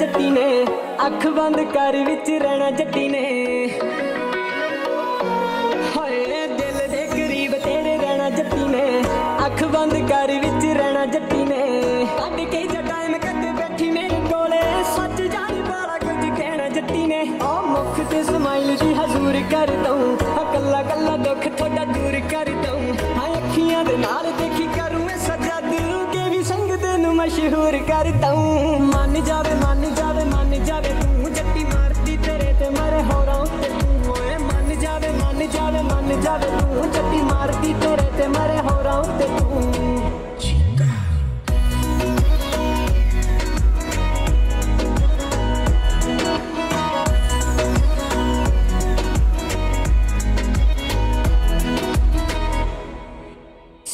ਜੱਟੀ ਨੇ। ਅੱਖ ਬੰਦ ਕਰ ਵਿੱਚ ਰਹਿਣਾ ਜੱਟੀ ਨੇ। ਹਾਏ, ਦਿਲ ਦੇ ਕਰੀਬ ਤੇਰੇ ਰਹਿਣਾ ਜੱਟੀ ਨੇ। ਅੱਖ ਬੰਦ ਕਰ ਵਿੱਚ ਰਹਿਣਾ ਜੱਟੀ ਨੇ। ਕੱਢ ਕੇ ਜਾਂ ਟਾਈਮ ਕੱਢ ਬੈਠੀ ਮੇਰੇ ਕੋਲੇ। ਸੱਚ ਜਾਣ ਵਾਲਾ ਕੁਝ ਕਹਿਣਾ ਜੱਟੀ ਨੇ। ਆ ਮੁੱਖ ਤੇ ਸਮਾਈਲ ਦੀ ਹਜ਼ੂਰ ਕਰ ਮਸ਼ਹੂਰ ਕਰ ਦਊਂ। ਮੰਨ ਜਾਵੇ ਮੰਨ ਜਾਵੇ ਮੰਨ ਜਾਵੇ, ਤੂੰ ਜੱਟੀ ਮਾਰਦੀ ਤੇਰੇ ਤੇ ਮਰ, ਹੋਰਾਂ ਉੱਤੇ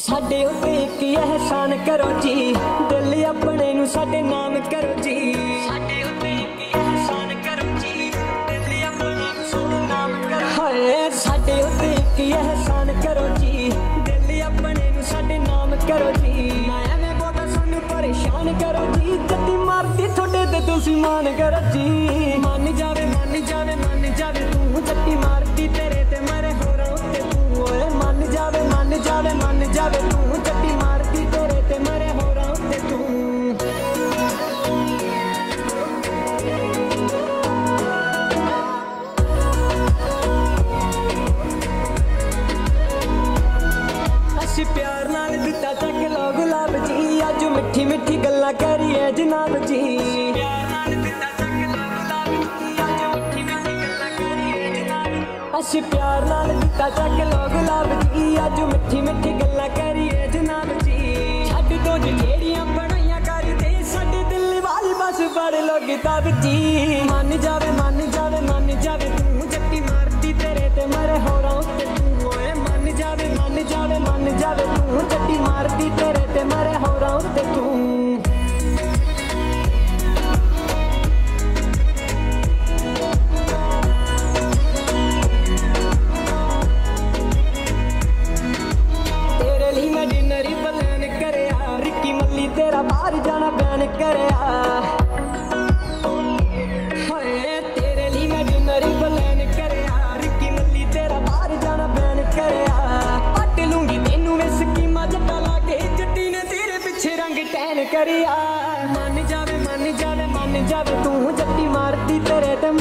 ਸਾਡੇ ਉੱਤੇ ਇੱਕ ਅਹਿਸਾਨ ਕਰੋ ਜੀ। ਦਿਲ ਆਪਣੇ ਨੂੰ ਸਾਡੇ ਨਾਮ ਕਰੋ ਜੀ। ਸਾਡੇ ਉੱਤੇ ਇੱਕ ਅਹਿਸਾਨ ਕਰੋ ਜੀ। ਦਿਲ ਆਪਣੇ ਨੂੰ ਸਾਡੇ ਨਾਮ ਕਰੋ ਹਾਏ, ਸਾਡੇ ਉੱਤੇ ਇੱਕ ਅਹਿਸਾਨ ਕਰੋ ਜੀ। ਦਿਲ ਆਪਣੇ ਨੂੰ ਸਾਡੇ ਨਾਮ ਕਰੋ ਜੀ। ਨਾ ਐਵੇਂ ਬੋਤਾ ਸਾਨੂੰ ਪਰੇਸ਼ਾਨ ਕਰੋ ਜੀ। ਜੱਤੀ ਮਾਰਦੀ, ਤੁਹਾਡੇ ਤੇ ਤੁਸੀਂ ਮਾਨ ਕਰੋ ਜੀ। ਮੰਨ ਜਾਵੇ ਮੰਨ ਜਾਵੇ ਅਸੀਂ ਪਿਆਰ ਨਾਲ ਦਿੱਤਾ ਚੱਕ ਲੋ ਗੁਲਾਬ ਜੀ। ਅੱਜ ਮਿੱਠੀ ਮਿੱਠੀ ਗੱਲਾਂ ਕਰੀਏ ਜਨਾਬ ਜੀ। ਅੱਜ ਮਿੱਠੀ ਮਿੱਠੀ ਅਸੀਂ ਪਿਆਰ ਨਾਲ ਦਿੱਤਾ ਚੱਕ ਲੋ ਗੁਲਾਬ ਜੀ। ਅੱਜ ਮਿੱਠੀ ਮਿੱਠੀ ਗੱਲਾਂ ਕਰੀਏ ਜਨਾਬ ਜੀ। ਛੱਡ ਦੋ ਜਿਹੜੀਆਂ ਬਣਾਈਆਂ ਕਰਦੇ ਸਾਡੇ ਦਿਲ ਵਾਲੀ ਬਸ ਪੜ ਲੋ ਕਿਤਾਬ ਜੀ ਮੰਨ ਜਾਵੇ ਮੰਨ ਜਾਵੇ ਮੰਨ ਜਾਵੇ ਤੂੰ ਜੱਟੀ ਮਾਰਦੀ ਤੇਰਾ ਬਾਹਰ ਜਾਣਾ ਬਿਆਨ ਕਰਿਆ। ਹਾਏ, ਤੇਰੇ ਲਈ ਮੈਂ ਡਿਨਰ ਹੀ ਪਲਾਨ ਕਰਿਆ। ਰਿੱਕੀ ਮੱਲੀ, ਤੇਰਾ ਬਾਹਰ ਜਾਣਾ ਬਿਆਨ ਕਰਿਆ। ਪੱਟ ਲੂੰਗੀ ਤੈਨੂੰ ਮੈਂ ਸਕੀਮਾ ਜੱਟਾ ਲਾ ਕੇ। ਜੱਟੀ ਨੇ ਤੇਰੇ ਪਿੱਛੇ ਰੰਗ ਟੈਨ ਕਰਿਆ। ਮੰਨ ਜਾਵੇ ਮੰਨ ਜਾਵੇ ਮੰਨ ਜਾਵੇ, ਤੂੰ ਜੱਟੀ ਮਾਰਦੀ ਤੇਰੇ ਤੇ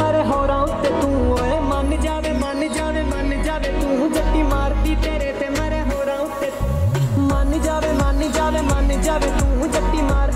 ਜਾਵੇ ਤੂੰ ਜੱਟੀ ਮਾਰ।